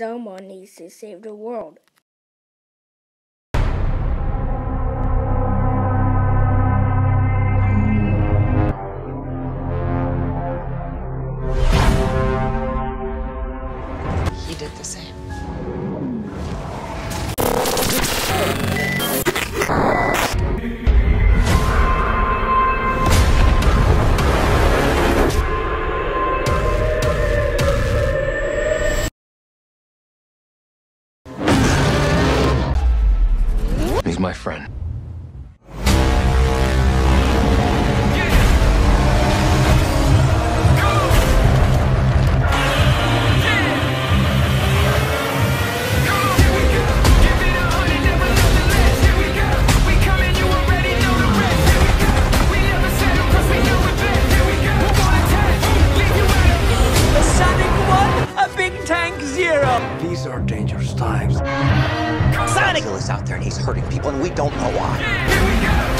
Someone needs to save the world. He did the same. He's my friend. Tank Zero. These are dangerous times. Sonic is out there and he's hurting people, and we don't know why.